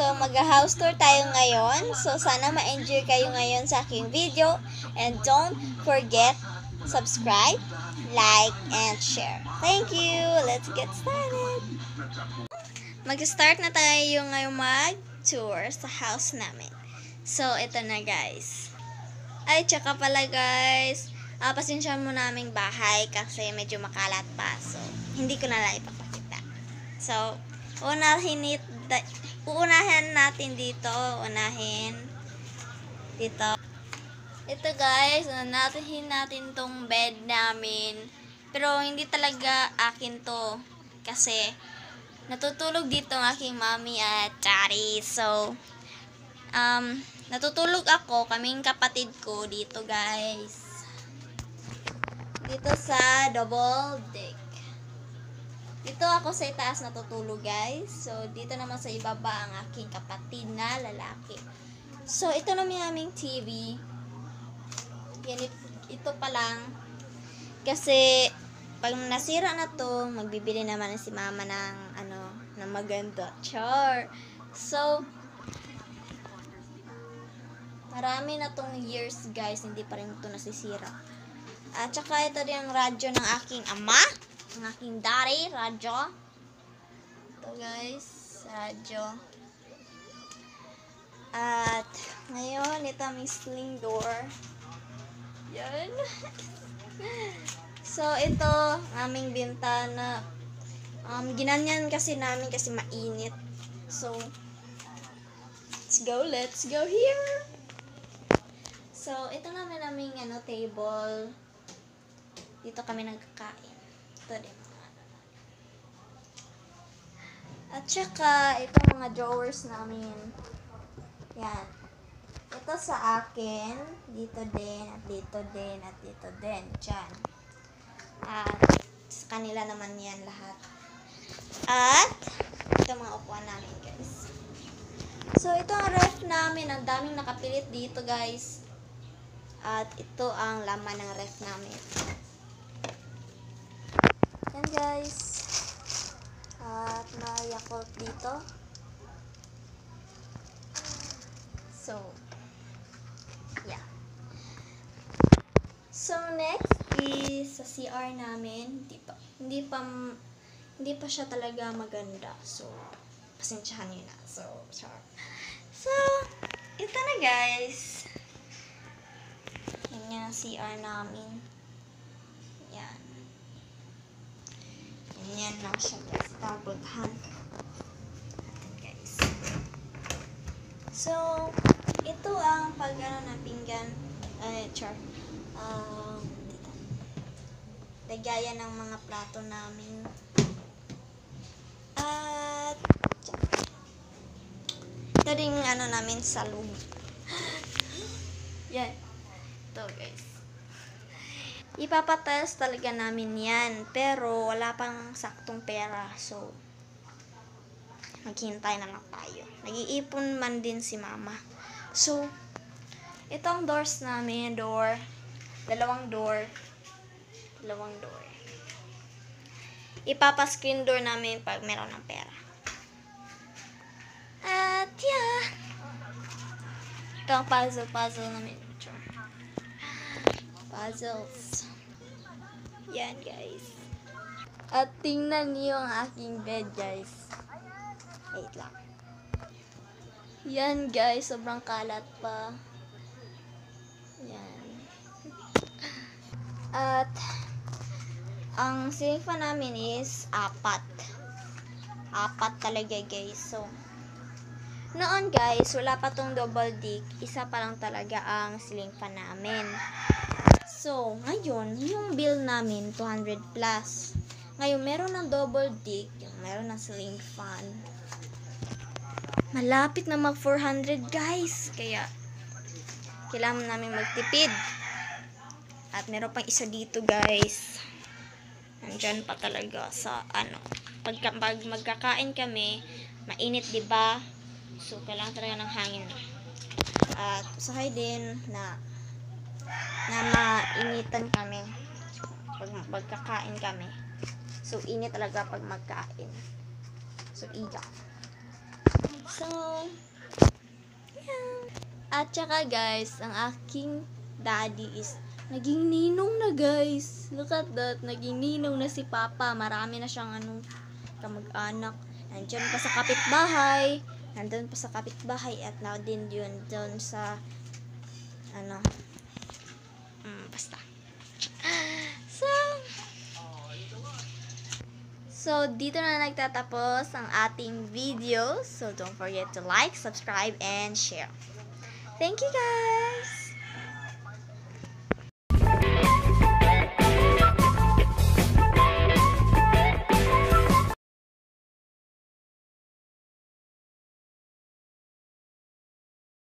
So, mag-house tour tayo ngayon. So, sana ma-enjoy kayo ngayon sa aking video. And don't forget, subscribe, like, and share. Thank you! Let's get started! Mag-start na tayo ngayong mag-tour sa house namin. So, ito na guys. Ay, tsaka pala guys, ah, pasensya mo naming bahay kasi medyo makalat pa. So, hindi ko na lang ipapakita. So, unahin, it, da- uunahin natin dito. Unahin dito. Ito guys, unahin natin tong bed namin. Pero hindi talaga akin to. Kasi, natutulog dito ang aking mommy at daddy. So, um, natutulog ako, kaming kapatid ko dito guys. Dito sa double deck. Dito ako sa itaas natutulog guys. So, dito naman sa ibaba ang aking kapatid na lalaki. So, ito naman yung aming TV. Yan, it- ito pa lang. Kasi, pag nasira na to, magbibili naman si mama ng, ano, ng maganda. Char. So, marami na tong years, guys, hindi pa rin ito nasisira. At saka ito din ang radyo ng aking ama, ng aking daddy, radyo. Ito, guys, radyo. At, ngayon, ito ang sling door. Yan. so, ito, aming bintana. Um, ginanyan kasi namin kasi mainit. So, let's go, let's go here. So, ito naman naming ano, table. Dito kami nagkakain. Ito din. At saka, ito mga drawers namin. Yan. Ito sa akin. Dito din, at dito din, at dito din. Diyan. At sa kanila naman yan lahat. At, ito mga upuan namin, guys. So, ito ang ref namin. Ang daming nakapilit dito, guys. At ito ang laman ng ref namin. Guys. At may Yakult dito. So, yeah. So, next is sa CR namin. Hindi pa, hindi pa, hindi pa siya talaga maganda. So, pasensyahan nyo na. So, char. So, ito na guys. Yan yung CR namin. Yan. Yan na siya guys. Natin guys. So, ito ang pag ano ng pinggan. Ay, char. Um, dito. Lagayan ng mga plato namin. At, ito rin ano namin sa loob. Yan. Ito guys. Ipapatest talaga namin yan. Pero wala pang saktong pera. So, maghintay na lang tayo. Nag-iipon man din si mama. So, itong doors namin, door, dalawang door, dalawang door. Ipapa-screen door namin pag meron ng pera. At, yeah. Ito ang puzzle-puzzle namin. Puzzles. Yan, guys. At tingnan niyo ang aking bed, guys. Wait lang. Yan, guys. Sobrang kalat pa. Yan. At, ang ceiling fan namin is apat. Apat talaga, guys. So, noon, guys, wala pa tong double dick. Isa pa lang talaga ang ceiling fan namin. So, ngayon, yung bill namin, 200 plus. Ngayon, meron ng double dick, yung meron ng ceiling fan. Malapit na mag 400 guys. Kaya, kailangan namin magtipid. At meron pang isa dito guys. Nandyan pa talaga sa ano. Pag, pag magkakain kami, mainit ba? So, kailangan talaga ng hangin. At usahay din na na mainitan kami pag magkakain kami. So, init talaga pag magkain. So, iya. So, yeah. At saka guys, ang aking daddy is naging ninong na guys. Look at that. Naging ninong na si Papa. Marami na siyang anong kamag-anak. Nandiyan pa sa kapitbahay. Nandun pa sa kapitbahay at now din yun doon sa ano mm, basta so so dito na nagtatapos ang ating video. So don't forget to like subscribe and share. Thank you guys